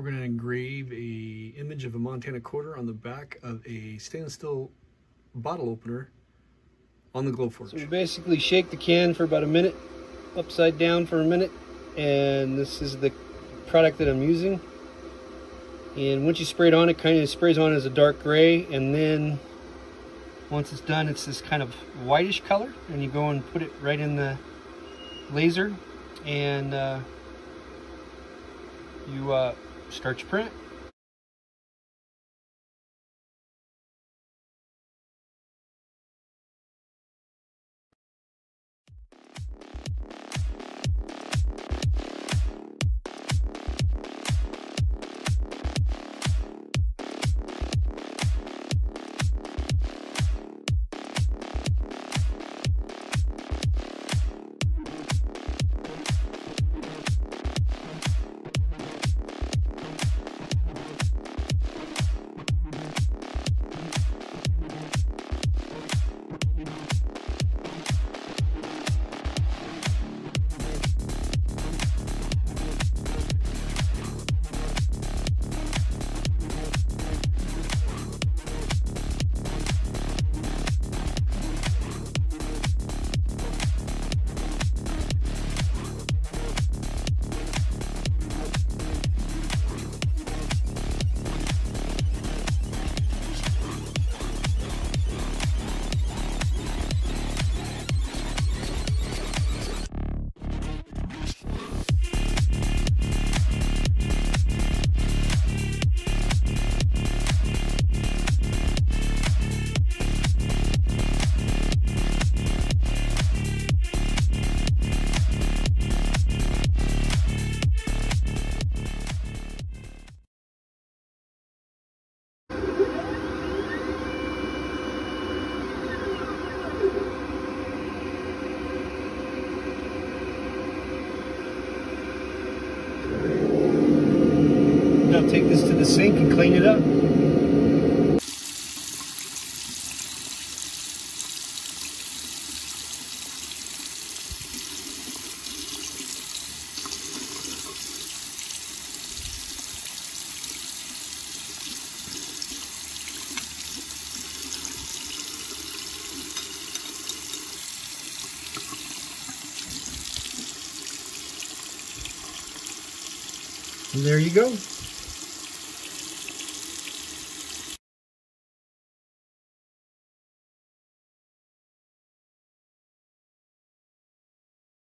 we're going to engrave a image of a Montana quarter on the back of a stainless steel bottle opener on the Glowforge. So we basically shake the can for about a minute, upside down for a minute, and this is the product that I'm using. And once you spray it on, it kind of sprays on as a dark gray, and then once it's done, it's this kind of whitish color, and you go and put it right in the laser, and uh, you uh, your print. The sink and clean it up. And there you go.